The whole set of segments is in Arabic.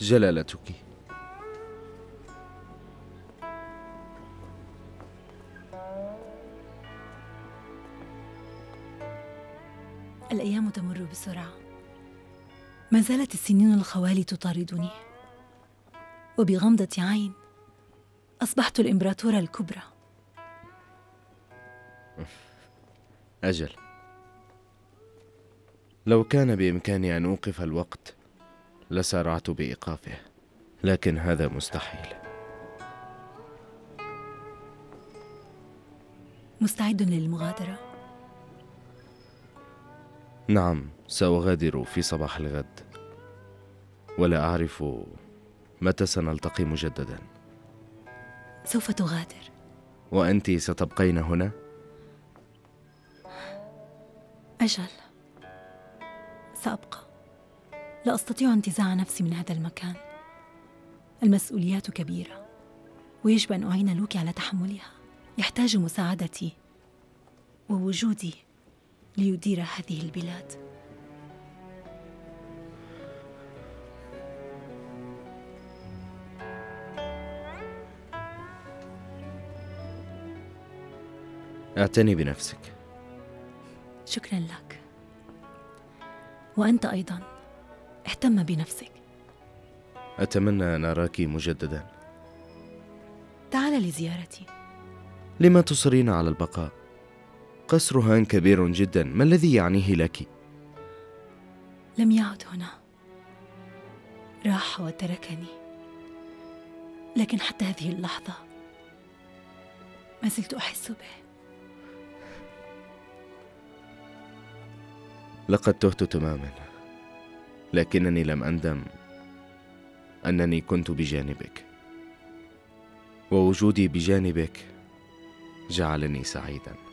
جلالتك. الأيام تمر بسرعة. ما زالت السنين الخوالي تطاردني. وبغمضة عين أصبحت الإمبراطورة الكبرى. أجل. لو كان بإمكاني أن أوقف الوقت لسارعت بإيقافه لكن هذا مستحيل. مستعد للمغادرة؟ نعم سأغادر في صباح الغد. ولا أعرف متى سنلتقي مجددا. سوف تغادر. وأنت ستبقين هنا؟ أجل. سأبقى. لا أستطيع انتزاع نفسي من هذا المكان. المسؤوليات كبيرة ويجب أن أعين لوكي على تحملها. يحتاج مساعدتي ووجودي ليدير هذه البلاد. اعتني بنفسك. شكرا لك. وأنت أيضا. اهتم بنفسك. أتمنى أن أراك مجددا. تعال لزيارتي. لما تصرين على البقاء؟ قصر هان كبير جدا. ما الذي يعنيه لك؟ لم يعد هنا. راح وتركني. لكن حتى هذه اللحظة ما زلت أحس به. لقد تهت تماما. لكنني لم أندم أنني كنت بجانبك. ووجودي بجانبك جعلني سعيدا.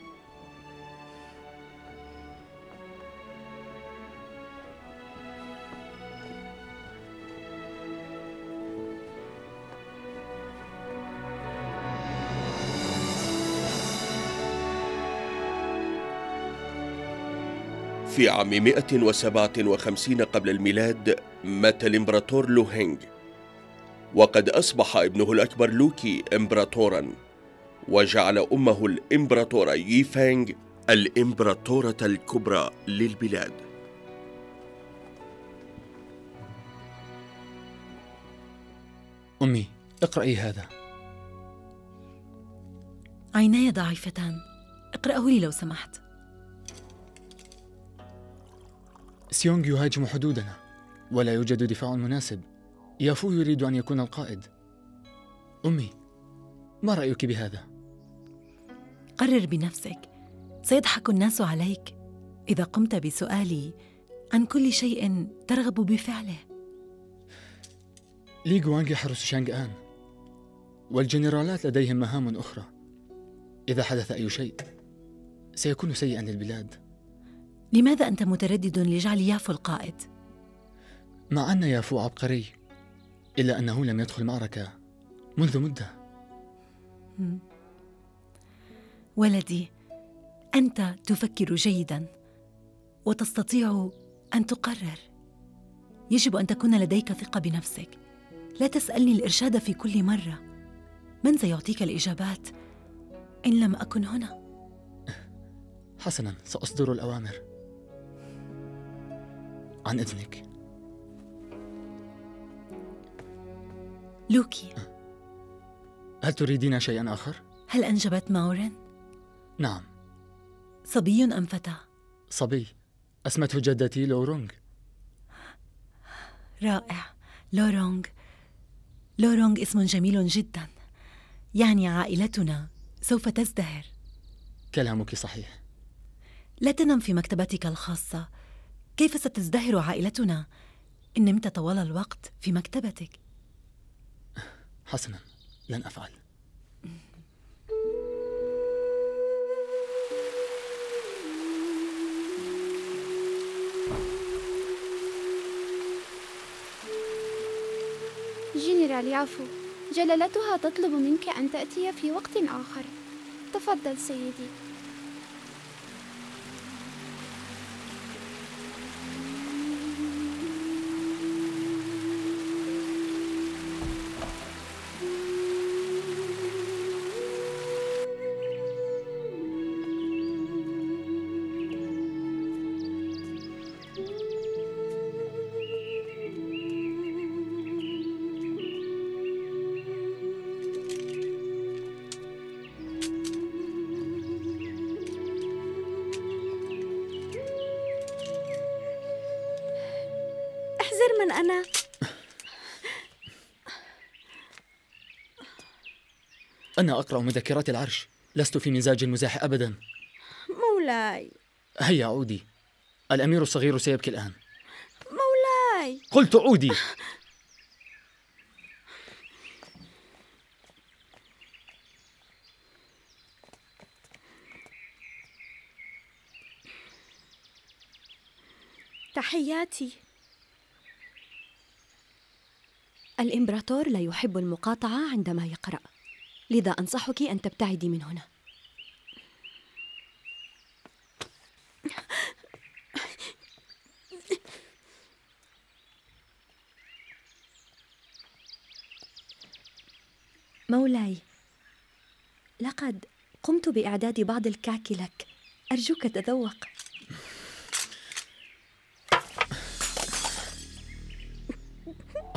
في عام 157 قبل الميلاد مات الإمبراطور لوهينغ وقد أصبح ابنه الأكبر لوكي إمبراطورا وجعل أمه الإمبراطورة ييفانغ الإمبراطورة الكبرى للبلاد. أمي اقرأي هذا. عيناي ضعيفتان اقرأه لي لو سمحت. سيونغ يهاجم حدودنا ولا يوجد دفاع مناسب. يافو يريد أن يكون القائد. أمي ما رأيك بهذا؟ قرر بنفسك. سيضحك الناس عليك. إذا قمت بسؤالي عن كل شيء ترغب بفعله. لي جوانغ يحرس شانغ آن والجنرالات لديهم مهام أخرى. إذا حدث أي شيء سيكون سيئا للبلاد. لماذا أنت متردد لجعل يافو القائد؟ مع أن يافو عبقري إلا أنه لم يدخل معركة منذ مدة. ولدي أنت تفكر جيدا وتستطيع أن تقرر. يجب أن تكون لديك ثقة بنفسك. لا تسألني الإرشاد في كل مرة. من سيعطيك الإجابات إن لم أكن هنا؟ حسنا سأصدر الأوامر. عن إذنك. لوكي. هل تريدين شيئا آخر؟ هل أنجبت ماورين؟ نعم. صبي أم فتى؟ صبي. أسمته جدتي لورونغ. رائع. لورونغ. لورونغ اسم جميل جدا. يعني عائلتنا سوف تزدهر. كلامك صحيح. لا تنم في مكتبتك الخاصة. كيف ستزدهر عائلتنا؟ إن نمت طوال الوقت في مكتبتك؟ حسنا لن أفعل. جنرال يافو جلالتها تطلب منك أن تأتي في وقت آخر. تفضل سيدي. أنا؟ أنا أقرأ مذكرات العرش. لست في مزاج المزاح أبدا. مولاي. هيا عودي الأمير الصغير سيبكي الآن. مولاي. قلت عودي تحياتي. الإمبراطور لا يحب المقاطعة عندما يقرأ. لذا أنصحك أن تبتعدي من هنا. مولاي لقد قمت بإعداد بعض الكعك لك. أرجوك تذوق.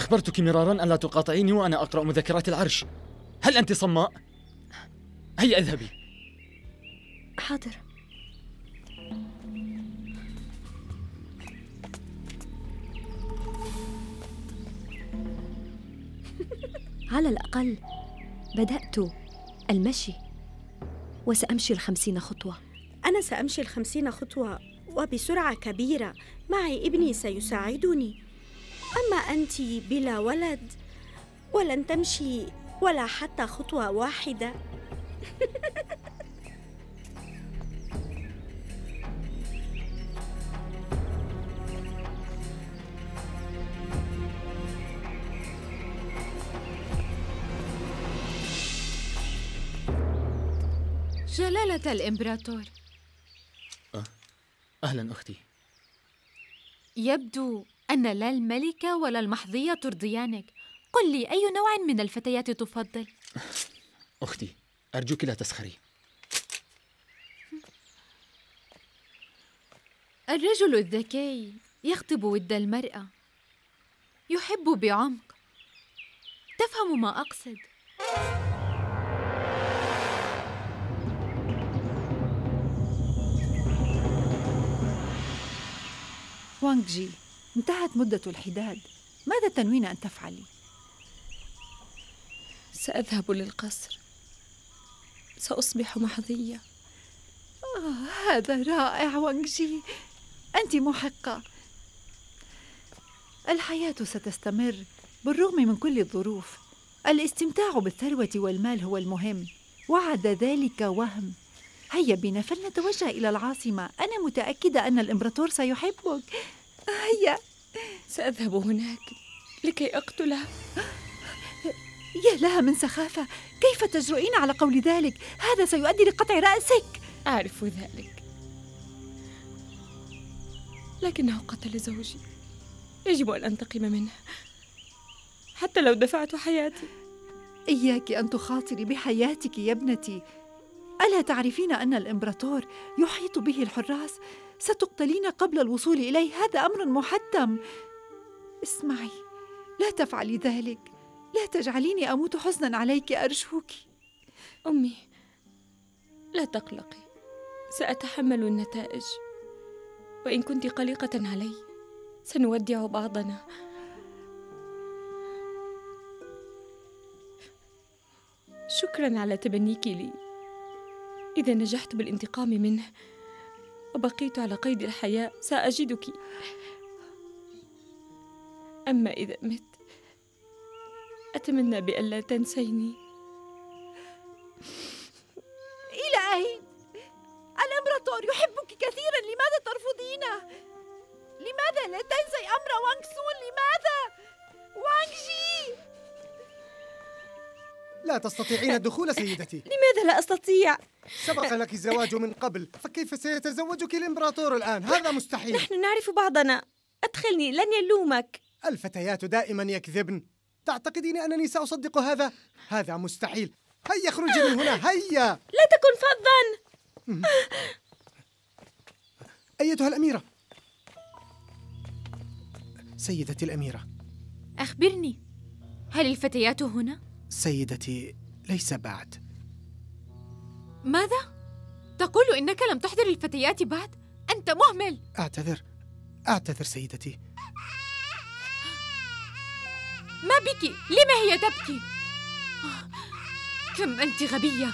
أخبرتك مرارا أن لا تقاطعيني وأنا أقرأ مذكرات العرش. هل أنت صماء؟ هيا اذهبي. حاضر. على الأقل بدأت المشي وسأمشي الخمسين خطوة. أنا سأمشي الخمسين خطوة وبسرعة كبيرة. معي ابني سيساعدني. أما أنت بلا ولد ولن تمشي ولا حتى خطوة واحدة. جلالة الإمبراطور. أهلا أختي. يبدو أن لا الملكة ولا المحظية ترضيانك. قل لي أي نوع من الفتيات تفضل؟ أختي أرجوك لا تسخري. الرجل الذكي يخطب ود المرأة. يحب بعمق. تفهم ما أقصد. وانغ جي انتهت مدة الحداد. ماذا تنوين أن تفعلي؟ سأذهب للقصر. سأصبح محظية. آه هذا رائع وانغ جي أنت محقة. الحياة ستستمر بالرغم من كل الظروف. الاستمتاع بالثروة والمال هو المهم وعد ذلك وهم. هيا بنا فلنتوجه إلى العاصمة. أنا متأكدة أن الإمبراطور سيحبك. هيا. سأذهب هناك لكي أقتله يا لها من سخافة. كيف تجرؤين على قول ذلك؟ هذا سيؤدي لقطع رأسك. أعرف ذلك. لكنه قتل زوجي. يجب أن أنتقم منه. حتى لو دفعت حياتي. إياك أن تخاطري بحياتك يا ابنتي. ألا تعرفين أن الإمبراطور يحيط به الحراس؟ ستقتلين قبل الوصول إليه. هذا أمر محتم. اسمعي لا تفعلي ذلك. لا تجعليني أموت حزنا عليك أرجوك. أمي لا تقلقي. سأتحمل النتائج. وإن كنت قلقة علي سنودع بعضنا. شكرا على تبنيك لي. إذا نجحت بالانتقام منه. وبقيت على قيد الحياة سأجدك أما إذا مت أتمنى بألا تنسيني إلى أين؟ الإمبراطور يحبك كثيرا لماذا ترفضينه؟ لماذا لا تنسي أمر وانغ سون لماذا؟ وانغ جي لا تستطيعين الدخول سيدتي. لماذا لا أستطيع؟ سبق لك الزواج من قبل فكيف سيتزوجك الإمبراطور الآن؟ هذا مستحيل. نحن نعرف بعضنا. أدخلني لن يلومك. الفتيات دائما يكذبن. تعتقدين أنني سأصدق هذا؟ هذا مستحيل. هيا اخرجي من هنا هيا. لا تكن فظا. أيتها الأميرة؟ سيدتي الأميرة. أخبرني هل الفتيات هنا؟ سيدتي ليس بعد. ماذا؟ تقول إنك لم تحضر الفتيات بعد؟ أنت مهمل! أعتذر أعتذر سيدتي. ما بك! لما هي تبكي؟ كم أنت غبية!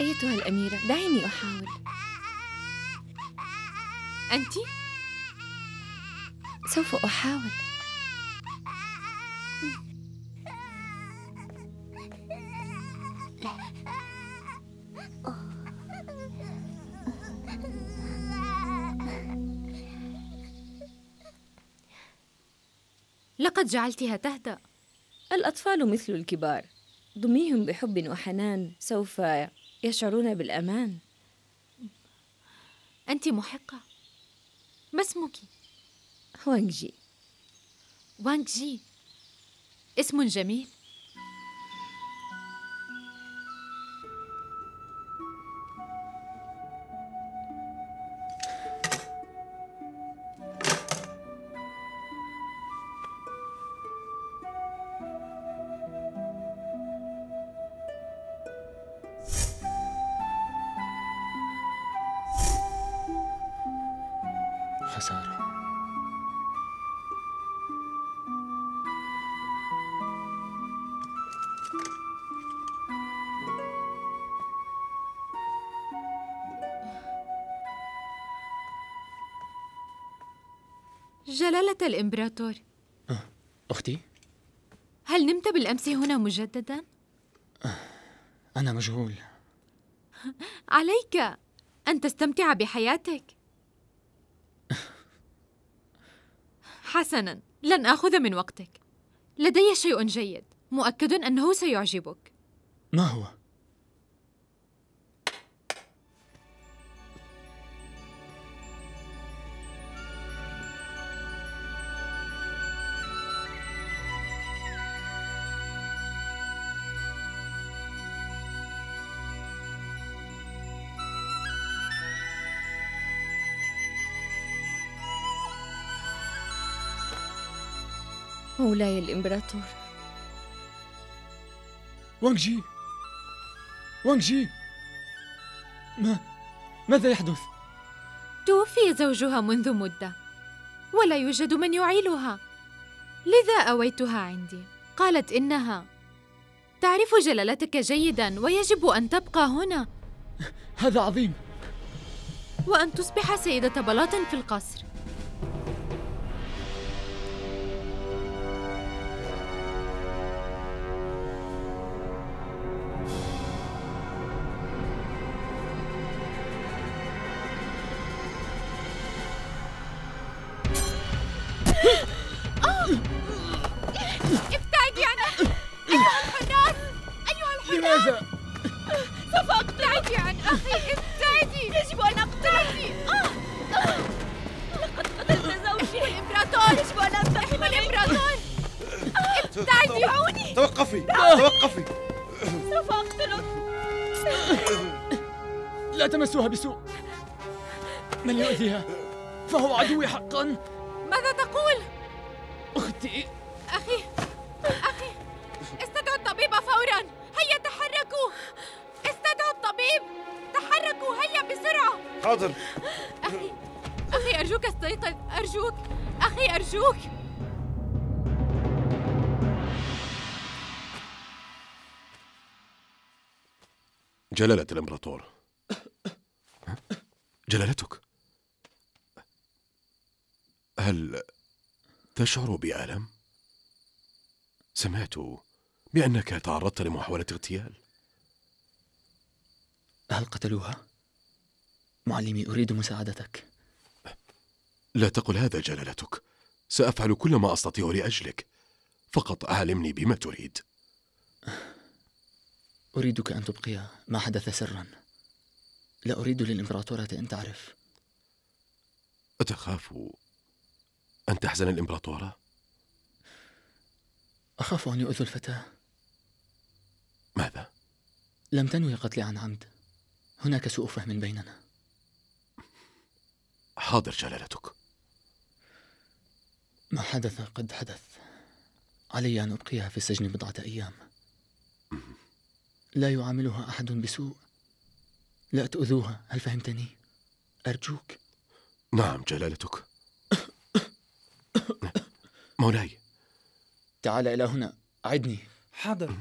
أيتها الأميرة دعيني أحاول. أنت؟ سوف أحاول. لقد جعلتها تهدأ. الأطفال مثل الكبار ضميهم بحب وحنان سوف يشعرون بالأمان. أنت محقة. ما اسمك؟ وانجي وانغ جي اسم جميل. جلالة الإمبراطور. أختي؟ هل نمت بالأمس هنا مجددا؟ أنا مشغول عليك أن تستمتع بحياتك. حسنا لن آخذ من وقتك. لدي شيء جيد مؤكد أنه سيعجبك. ما هو؟ مولاي الإمبراطور. وانغ جي وانغ جي ما ماذا يحدث؟ توفي زوجها منذ مدة ولا يوجد من يعيلها. لذا أويتها عندي؟ قالت إنها تعرف جلالتك جيدا ويجب أن تبقى هنا. هذا عظيم. وأن تصبح سيدة بلاط في القصر. تشعر بألم؟ سمعت بأنك تعرضت لمحاولة اغتيال. هل قتلوها؟ معلمي أريد مساعدتك. لا تقل هذا جلالتك. سأفعل كل ما أستطيع لأجلك. فقط أعلمني بما تريد. أريدك أن تبقي. ما حدث سرا. لا أريد للإمبراطورة أن تعرف. أتخاف أن تحزن الإمبراطورة؟ أخاف أن يؤذوا الفتاة. ماذا؟ لم تنوي قتلي عن عمد. هناك سوء فهم بيننا. حاضر جلالتك. ما حدث قد حدث. علي أن أبقيها في السجن بضعة أيام. لا يعاملها أحد بسوء. لا تؤذوها. هل فهمتني؟ أرجوك. نعم جلالتك. مولاي. تعال إلى هنا. أعدني. حاضر.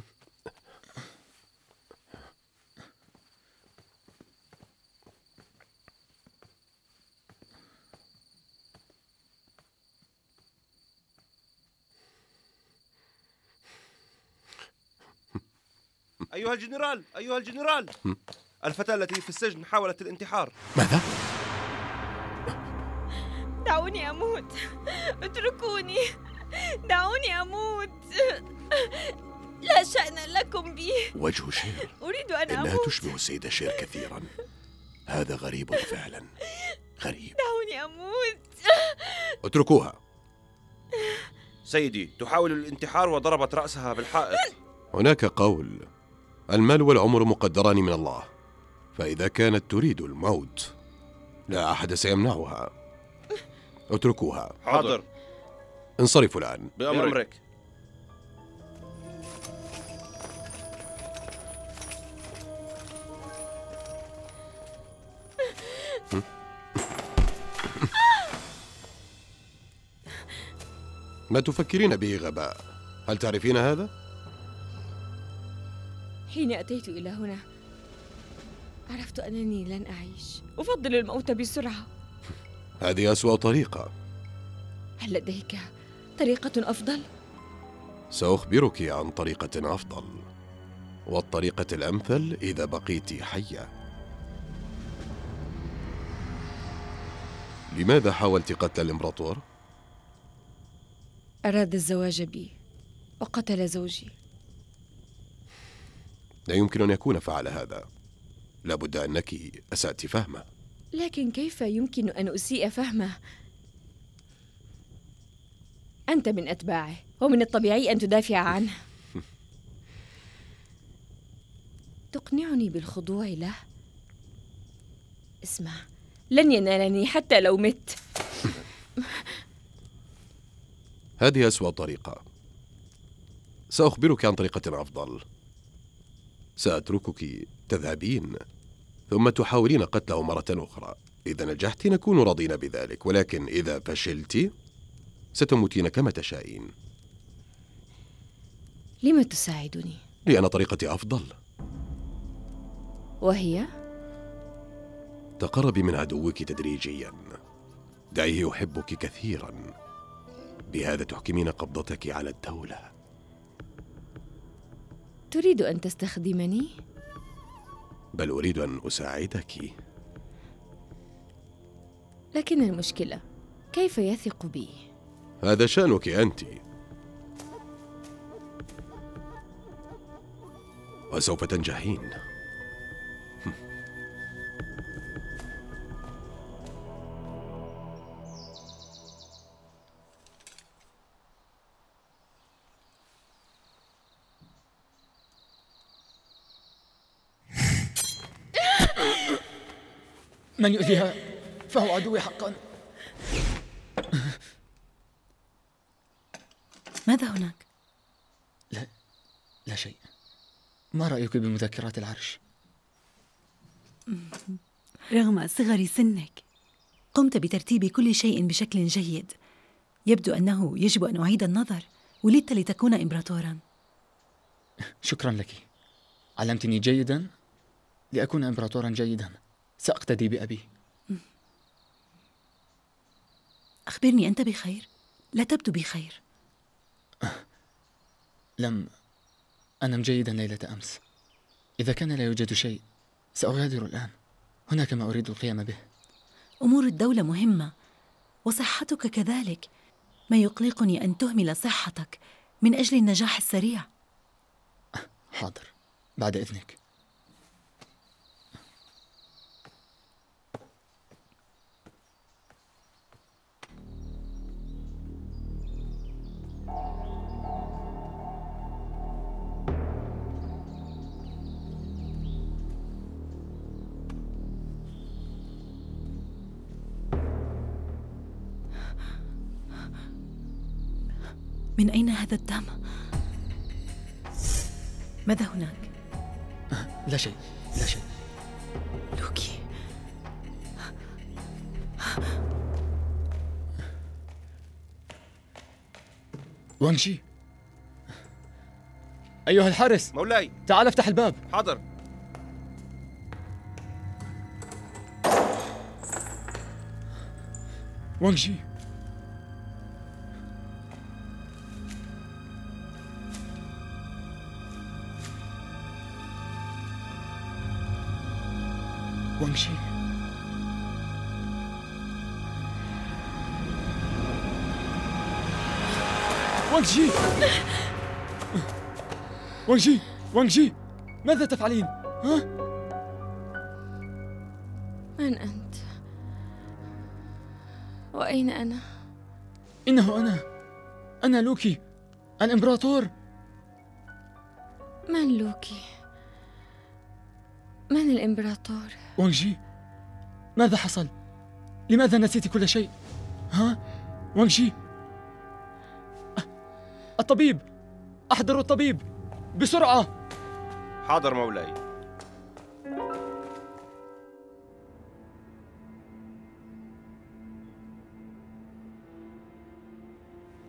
أيها الجنرال أيها الجنرال. الفتاة التي في السجن حاولت الانتحار. ماذا؟ دعوني أموت. اتركوني. دعوني أموت. لا شأن لكم بي. وجه شير. أريد أن إنها أموت. تشبه السيدة شير كثيرا. هذا غريب فعلا. غريب. دعوني أموت. اتركوها. سيدي تحاول الانتحار وضربت رأسها بالحائط. هناك قول. المال والعمر مقدران من الله. فإذا كانت تريد الموت لا أحد سيمنعها. اتركوها. حاضر. انصرفوا الآن. بأمرك. ما تفكرين به غباء؟ هل تعرفين هذا؟ حين أتيت إلى هنا عرفت أنني لن أعيش. أفضل الموت بسرعة. هذه أسوأ طريقة. هل لديك طريقة أفضل؟ سأخبرك عن طريقة أفضل. والطريقة الأمثل إذا بقيت حية. لماذا حاولت قتل الإمبراطور؟ أراد الزواج بي وقتل زوجي. لا يمكن أن يكون فعل هذا. لابد أنك أسأت فهمه. لكن كيف يمكن أن أسيء فهمه؟ أنت من أتباعه ومن الطبيعي أن تدافع عنه. تقنعني بالخضوع له؟ اسمع لن ينالني حتى لو مت. هذه أسوأ طريقة. سأخبرك عن طريقة أفضل. سأتركك تذهبين. ثم تحاولين قتله مرة أخرى إذا نجحت نكون راضين بذلك ولكن إذا فشلت ستموتين كما تشائين لم تساعدني؟ لأن طريقتي أفضل وهي؟ تقربي من عدوك تدريجيا دعيه يحبك كثيرا بهذا تحكمين قبضتك على الدولة تريد أن تستخدمني؟ بل أريد أن أساعدك. لكن المشكلة كيف يثق بي؟ هذا شأنك أنت. وسوف تنجحين. من يؤذيها فهو عدوي حقا. ماذا هناك؟ لا لا شيء. ما رأيك بمذكرات العرش؟ رغم صغر سنك قمت بترتيب كل شيء بشكل جيد. يبدو أنه يجب أن أعيد النظر. ولدت لتكون إمبراطورا. شكرا لك. علمتني جيدا لأكون إمبراطورا جيدا. سأقتدي بأبي. أخبرني أنت بخير؟ لا تبدو بخير. لم أنم جيدا ليلة أمس. إذا كان لا يوجد شيء سأغادر الآن. هناك ما أريد القيام به. أمور الدولة مهمة وصحتك كذلك. ما يقلقني أن تهمل صحتك من أجل النجاح السريع. حاضر. بعد إذنك. من أين هذا الدم؟ ماذا هناك؟ لا شيء لا شيء. لوكي. وانشي أيها الحارس. مولاي. تعال افتح الباب. حاضر. وانشي وانشي وانشي وانشي وانشي ماذا تفعلين؟ ها؟ من أنت؟ وأين أنا؟ إنه أنا أنا لوكي الإمبراطور من لوكي؟ الإمبراطور؟ وانجي ماذا حصل؟ لماذا نسيت كل شيء؟ ها؟ وانجي الطبيب أحضروا الطبيب بسرعة حاضر مولاي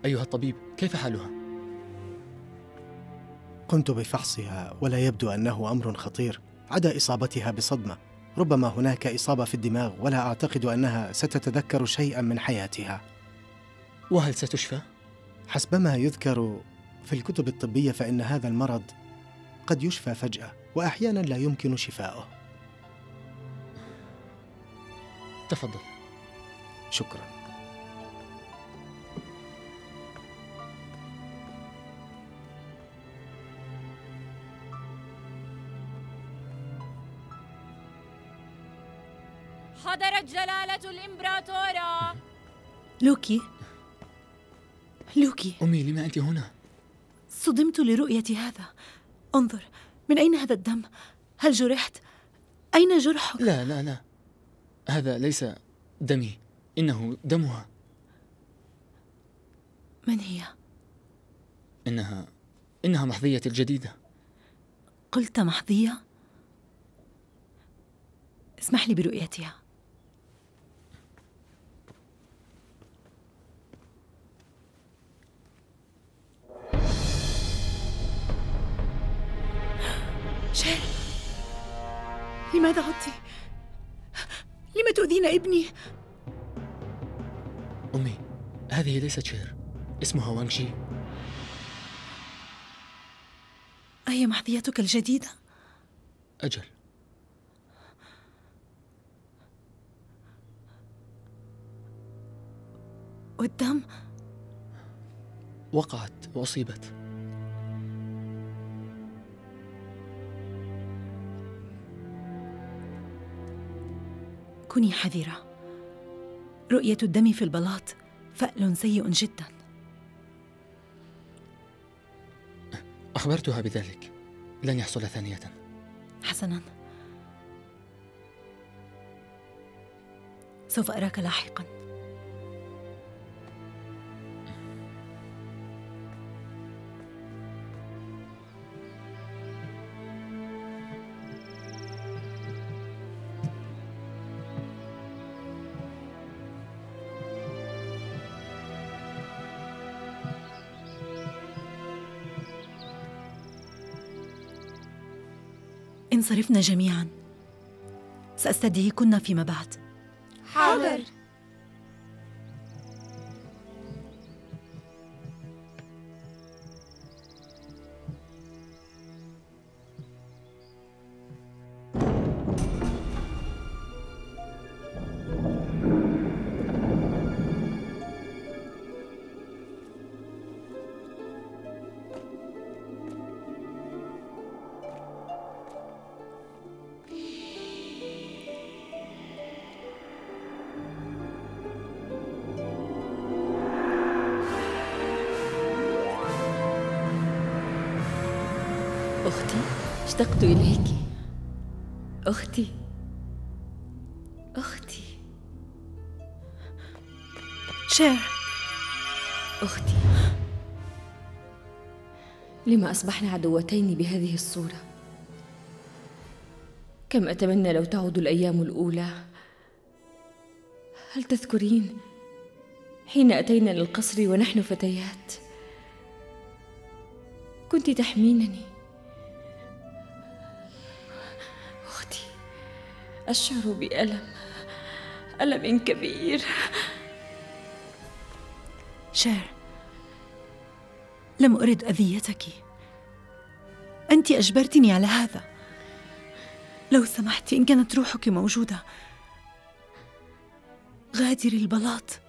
أيها الطبيب كيف حالها؟ قمت بفحصها ولا يبدو أنه أمر خطير عدا إصابتها بصدمة. ربما هناك إصابة في الدماغ ولا أعتقد أنها ستتذكر شيئا من حياتها. وهل ستشفى؟ حسب ما يذكر في الكتب الطبية فإن هذا المرض قد يشفى فجأة وأحيانا لا يمكن شفاؤه. تفضل. شكرا. الإمبراطورة لوكي لوكي أمي لما أنت هنا؟ صدمت لرؤية هذا انظر من أين هذا الدم؟ هل جرحت؟ أين جرحك؟ لا لا لا هذا ليس دمي إنه دمها من هي؟ إنها إنها محظية الجديدة قلت محظية؟ اسمح لي برؤيتها لماذا عدت؟ لم تؤذين ابني؟ أمي هذه ليست شير اسمها وانغشي أهي محظيتك الجديدة؟ أجل والدم؟ وقعت وأصيبت كوني حذرة. رؤية الدم في البلاط فأل سيء جدا. أخبرتها بذلك. لن يحصل ثانية. حسنا. سوف أراك لاحقاً. انصرفنا جميعا. سأستدعيكن فيما بعد. حاضر. اشتقت إليك. أختي. أختي. شير أختي. لما أصبحنا عدوتين بهذه الصورة؟ كم أتمنى لو تعود الأيام الأولى؟ هل تذكرين حين أتينا للقصر ونحن فتيات؟ كنت تحمينني. أشعر بألم ألم كبير. شير لم أرد أذيتك. أنت أجبرتني على هذا. لو سمحت إن كانت روحك موجودة. غادري البلاط.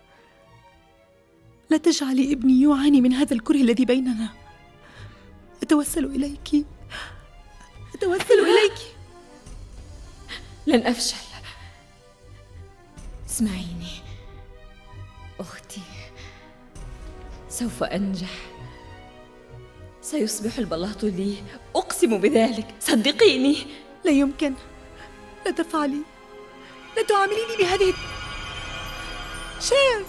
لا تجعلي ابني يعاني من هذا الكره الذي بيننا. أتوسل إليك. أتوسل إليك. لن أفشل. اسمعيني. أختي سوف أنجح. سيصبح البلاط لي. أقسم بذلك. صدقيني. لا يمكن. لا تفعلي لا تعامليني بهذه شير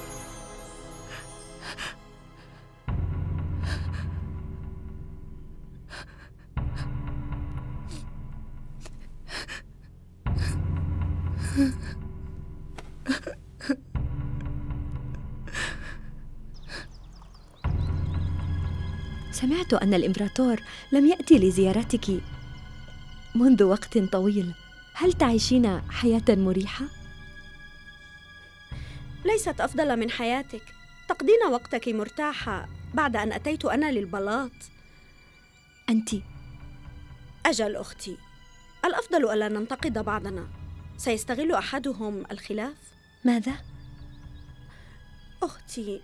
سمعت أن الإمبراطور لم يأتي لزيارتك منذ وقت طويل. هل تعيشين حياة مريحة؟ ليست أفضل من حياتك. تقضين وقتك مرتاحة بعد أن أتيت أنا للبلاط. أنت. أجل أختي الأفضل ألا ننتقد بعضنا. سيستغل أحدهم الخلاف؟ ماذا؟ أختي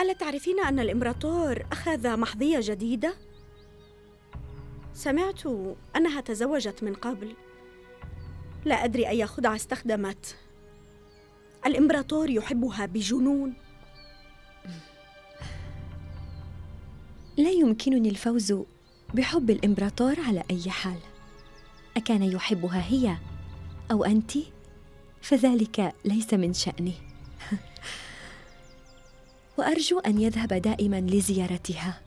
ألا تعرفين أن الإمبراطور أخذ محظية جديدة؟ سمعت أنها تزوجت من قبل. لا أدري أي خدعة استخدمت. الإمبراطور يحبها بجنون. لا يمكنني الفوز بحب الإمبراطور على أي حال. أكان يحبها هي أو أنت؟ فذلك ليس من شأني. وأرجو أن يذهب دائما لزيارتها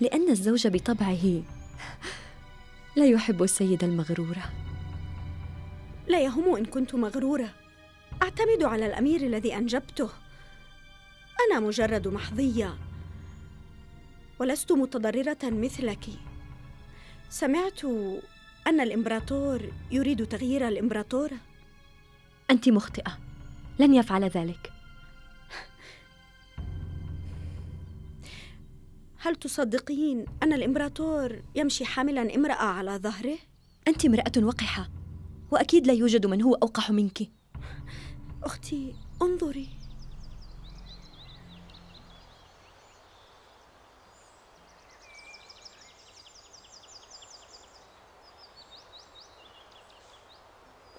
لأن الزوج بطبعه لا يحب السيدة المغرورة لا يهم إن كنت مغرورة. أعتمد على الأمير الذي أنجبته. أنا مجرد محظية. ولست متضررة مثلك. سمعت أن الإمبراطور يريد تغيير الإمبراطورة أنت مخطئة. لن يفعل ذلك. هل تصدقين أن الإمبراطور يمشي حاملا امرأة على ظهره؟ أنت امرأة وقحة وأكيد لا يوجد من هو أوقح منك. أختي انظري.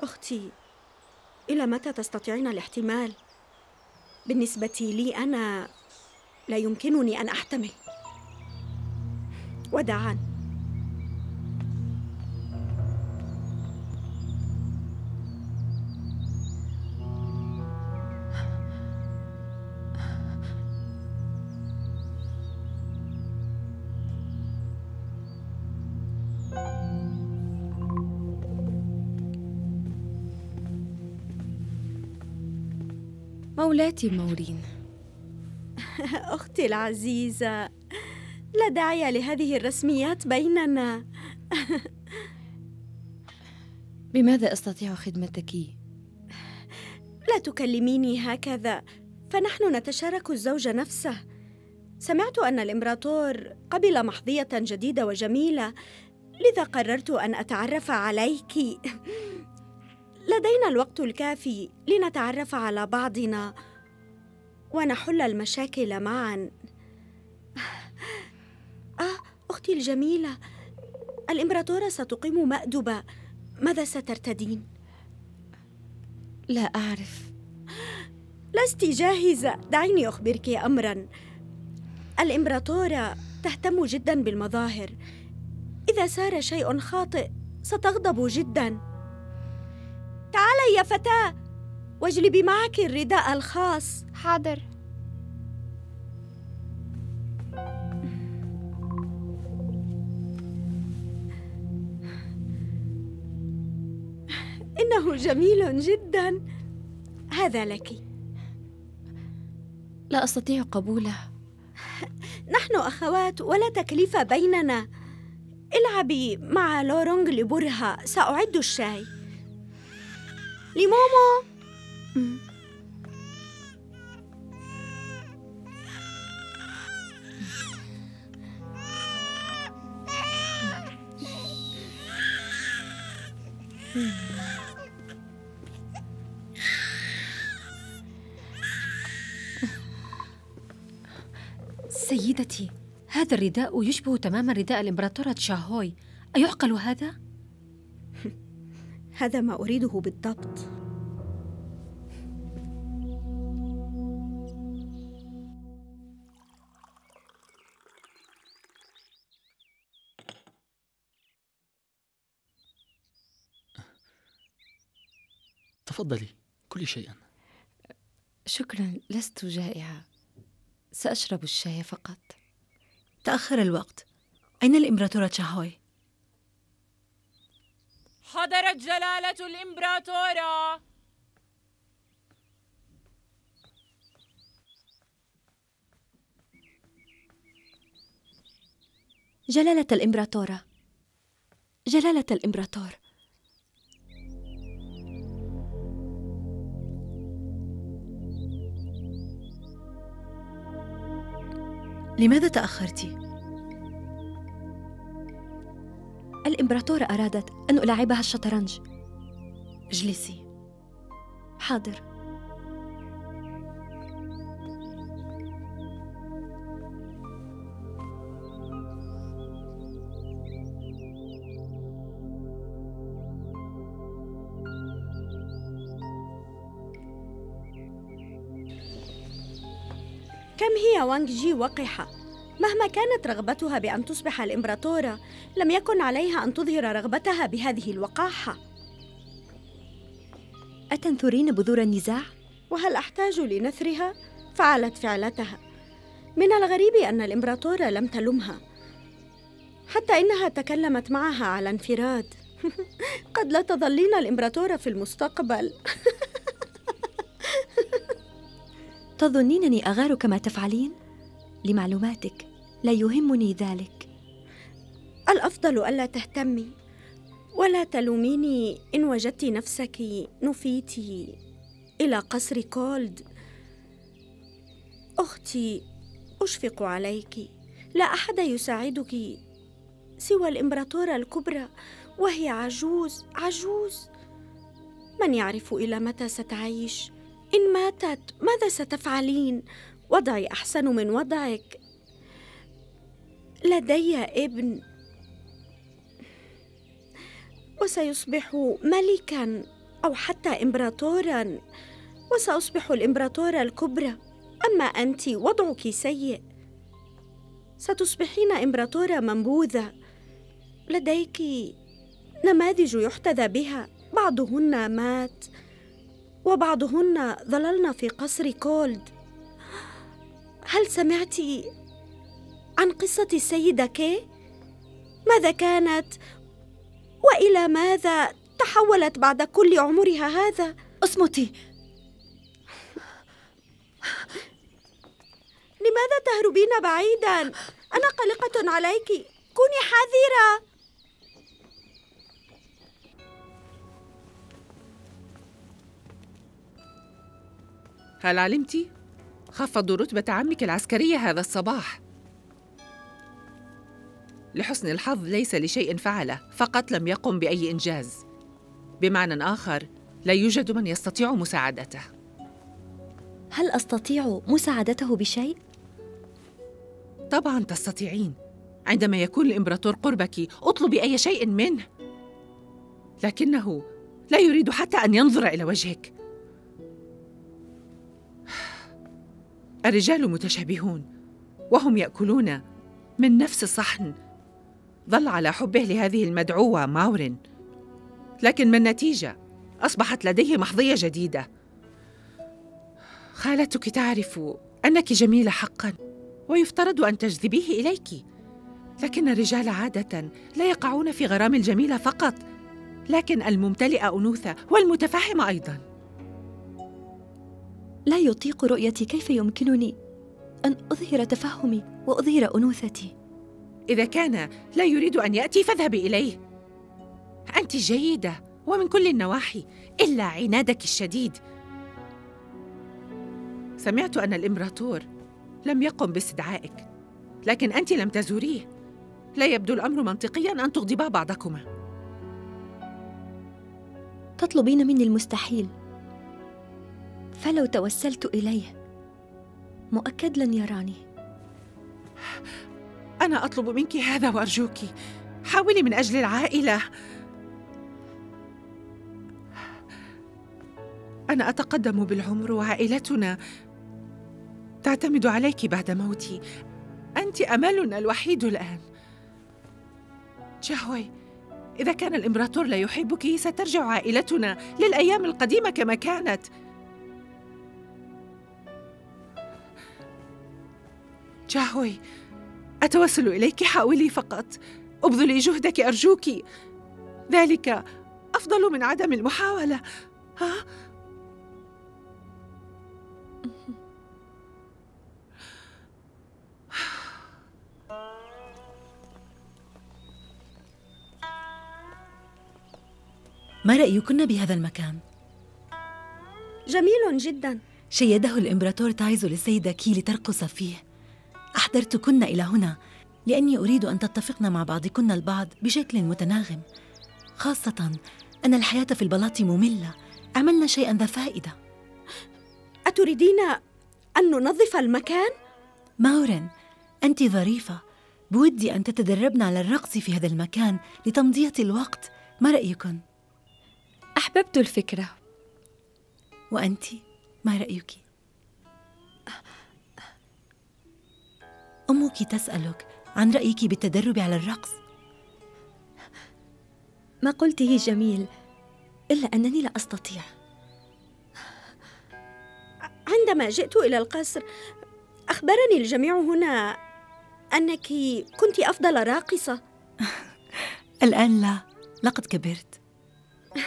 أختي. إلى متى تستطيعين الاحتمال؟ بالنسبة لي أنا لا يمكنني أن أحتمل. وداعا مولاتي مورين. أختي العزيزة لا داعي لهذه الرسميات بيننا. بماذا أستطيع خدمتك؟ لا تكلميني هكذا فنحن نتشارك الزوج نفسه. سمعت أن الإمبراطور قبل محظية جديدة وجميلة لذا قررت أن أتعرف عليك. لدينا الوقت الكافي لنتعرف على بعضنا ونحل المشاكل معا. آه أختي الجميلة الإمبراطورة ستقيم مأدبة ماذا سترتدين؟ لا أعرف. لست جاهزة. دعيني أخبرك أمرا. الإمبراطورة تهتم جدا بالمظاهر. إذا سار شيء خاطئ ستغضب جدا. تعالي يا فتاة. واجلبي معك الرداء الخاص. حاضر. إنه جميل جدا. هذا لك. لا أستطيع قبوله. نحن أخوات ولا تكليف بيننا. العبي مع لورونغ لبرهة سأعد الشاي. لمومو سيدتي هذا الرداء يشبه تماما رداء الإمبراطورة شاهوي أيعقل هذا؟ هذا ما أريده بالضبط. تفضلي كل شيئا. شكرا لست جائعة. سأشرب الشاي فقط. تأخر الوقت. أين الإمبراطورة شاهوي؟ حضرت جلالة الإمبراطورة. جلالة الإمبراطورة. جلالة الإمبراطور. لماذا تأخرت؟ الإمبراطورة أرادت أن ألاعبها الشطرنج. اجلسي. حاضر. كم هي وانغ جي وقحة؟ مهما كانت رغبتها بأن تصبح الإمبراطورة لم يكن عليها أن تظهر رغبتها بهذه الوقاحة أتنثرين بذور النزاع؟ وهل أحتاج لنثرها؟ فعلت فعلتها من الغريب أن الإمبراطورة لم تلمها حتى إنها تكلمت معها على انفراد قد لا تظلين الإمبراطورة في المستقبل تظنينني أغار كما تفعلين؟ لمعلوماتك. لا يهمني ذلك. الأفضل ألا تهتمي ولا تلوميني إن وجدت نفسك نفيت إلى قصر كولد. أختي أشفق عليك. لا أحد يساعدك سوى الإمبراطورة الكبرى وهي عجوز عجوز. من يعرف إلى متى ستعيش؟ إن ماتت ماذا ستفعلين؟ وضعي أحسن من وضعك. لدي ابن. وسيصبح ملكا أو حتى إمبراطورا. وسأصبح الإمبراطورة الكبرى. أما أنت وضعك سيء. ستصبحين إمبراطورة منبوذة. لديك نماذج يحتذى بها. بعضهن مات. وبعضهن ظللن في قصر كولد. هل سمعت عن قصة السيدة كي؟ ماذا كانت وإلى ماذا تحولت بعد كل عمرها هذا؟ اصمتي لماذا تهربين بعيدا؟ أنا قلقة عليك كوني حذرة هل علمت؟ خفضوا رتبة عمك العسكرية هذا الصباح. لحسن الحظ ليس لشيء فعله فقط لم يقم بأي إنجاز. بمعنى آخر لا يوجد من يستطيع مساعدته. هل أستطيع مساعدته بشيء؟ طبعا تستطيعين. عندما يكون الإمبراطور قربك اطلبي أي شيء منه. لكنه لا يريد حتى أن ينظر إلى وجهك. الرجال متشابهون وهم يأكلون من نفس الصحن ظل على حبه لهذه المدعوة ماورين لكن ما النتيجه أصبحت لديه محظيه جديدة. خالتك تعرف أنك جميلة حقا ويفترض أن تجذبيه إليك. لكن الرجال عادة لا يقعون في غرام الجميلة فقط لكن الممتلئه أنوثة والمتفهمه أيضا. لا يطيق رؤيتي كيف يمكنني أن أظهر تفهمي وأظهر أنوثتي. إذا كان لا يريد أن يأتي فاذهبي إليه. أنت جيدة ومن كل النواحي إلا عنادك الشديد. سمعت أن الإمبراطور لم يقم باستدعائك لكن أنت لم تزوريه. لا يبدو الأمر منطقيا أن تغضبا بعضكما. تطلبين مني المستحيل. فلو توسلت إليه مؤكد لن يراني. أنا أطلب منك هذا وأرجوك. حاولي من أجل العائلة. أنا أتقدم بالعمر وعائلتنا. تعتمد عليك بعد موتي. أنت أملنا الوحيد الآن. جاهوي إذا كان الإمبراطور لا يحبك سترجع عائلتنا للأيام القديمة كما كانت. جاهوي أتوسل إليك حاولي فقط. أبذلي جهدك أرجوك. ذلك أفضل من عدم المحاولة. ها؟ ما رأيكن بهذا المكان؟ جميل جدا. شيده الإمبراطور تايزو للسيدة كي لترقص فيه. أحضرتكن إلى هنا لأني أريد أن تتفقن مع بعضكن البعض بشكل متناغم خاصة أن الحياة في البلاط مملة عملنا شيئا ذا فائدة أتريدين أن ننظف المكان؟ ماورن أنت ظريفة بودي أن تتدربن على الرقص في هذا المكان لتمضية الوقت ما رأيكن؟ أحببت الفكرة وأنت ما رأيك؟ أمك تسألك عن رأيك بالتدرب على الرقص. ما قلته جميل إلا أنني لا أستطيع. عندما جئت إلى القصر أخبرني الجميع هنا أنك كنت أفضل راقصة. الآن لا لقد كبرت.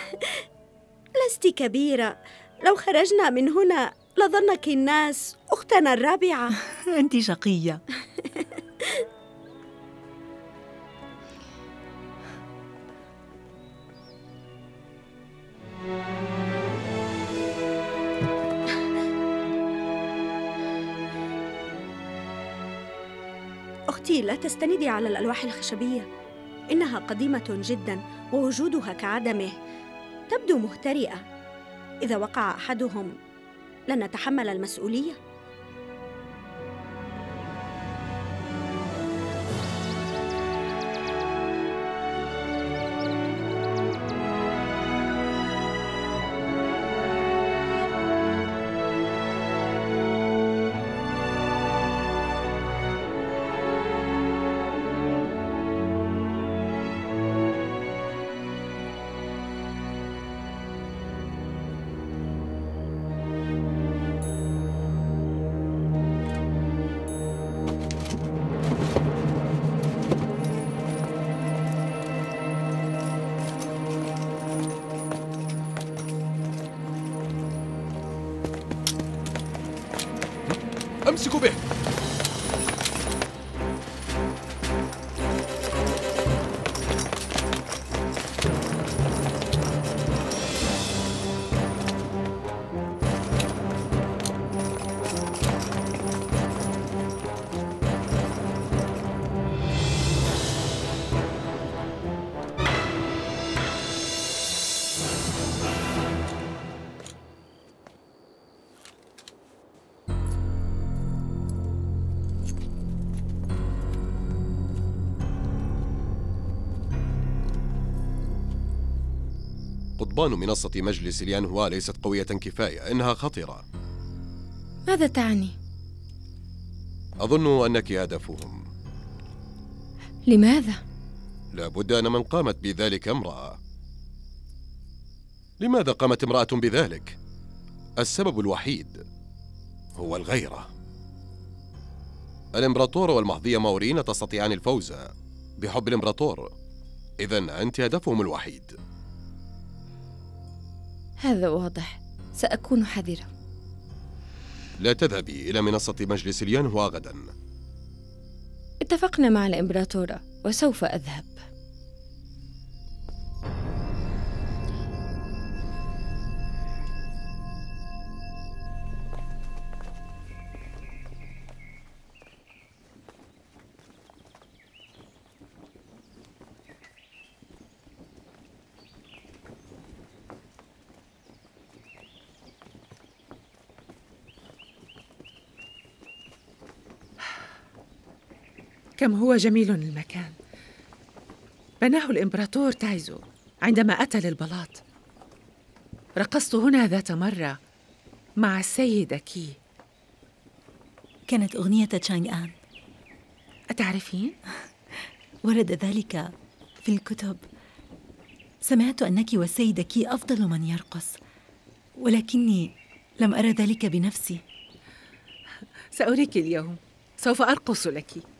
لست كبيرة. لو خرجنا من هنا لظنك الناس أختنا الرابعة. أنت شقية. أختي لا تستندي على الألواح الخشبية. إنها قديمة جدا ووجودها كعدمه. تبدو مهترئة. إذا وقع أحدهم لن نتحمل المسؤولية. قضبان منصة مجلس اليان هوا ليست قوية كفاية إنها خطرة ماذا تعني؟ أظن أنك هدفهم لماذا؟ لابد أن من قامت بذلك امرأة لماذا قامت امرأة بذلك؟ السبب الوحيد هو الغيرة الإمبراطور والمهضية ماورين تستطيعان الفوز بحب الإمبراطور إذا أنت هدفهم الوحيد هذا واضح. سأكون حذرة. لا تذهبي إلى منصة مجلس اليانهوا غدا. اتفقنا مع الإمبراطورة وسوف أذهب. كم هو جميل المكان. بناه الإمبراطور تايزو عندما أتى للبلاط. رقصت هنا ذات مرة مع السيدة كي. كانت أغنية تشانغ آن. أتعرفين؟ ورد ذلك في الكتب. سمعت أنك والسيدة كي أفضل من يرقص ولكني لم أرى ذلك بنفسي. سأريك اليوم. سوف أرقص لك.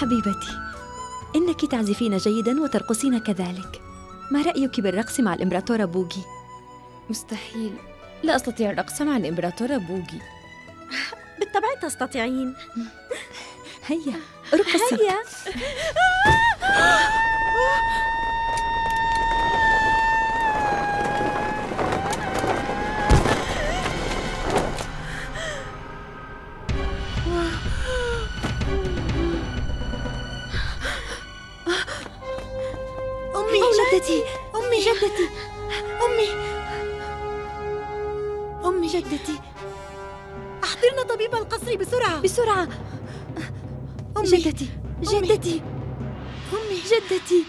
حبيبتي إنك تعزفين جيدا وترقصين كذلك. ما رأيك بالرقص مع الإمبراطورة بوغي؟ مستحيل. لا أستطيع الرقص مع الإمبراطورة بوغي. بالطبع تستطيعين. هيا ارقصي. هيا. بسرعة أمي جدتي جدتي أمي جدتي